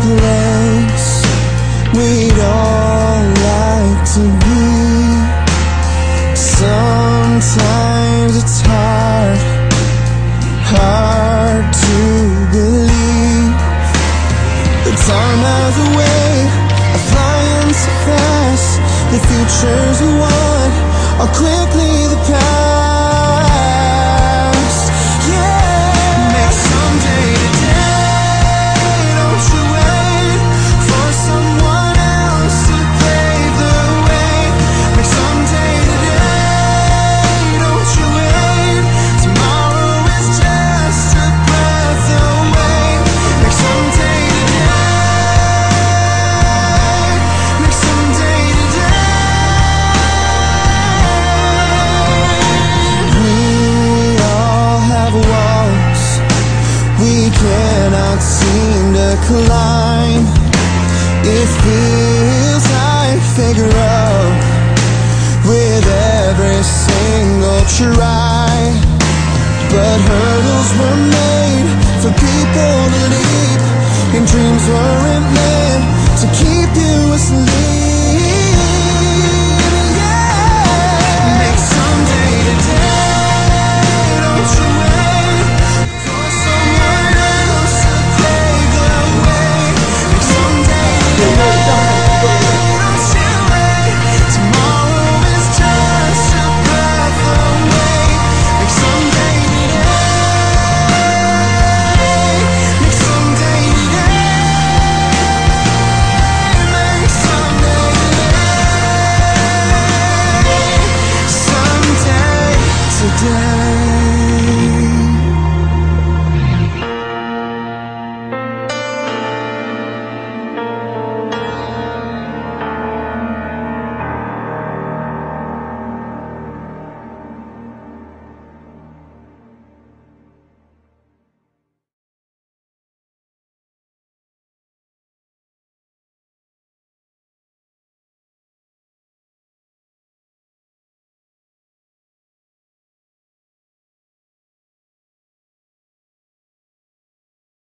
place we'd all like to be. Sometimes it's hard, hard to believe. The time has a way of flying so fast. The future's a one. Cannot seem to climb. It feels like figure out with every single try. But hurdles were made for people to leap, and dreams weren't meant to keep you asleep.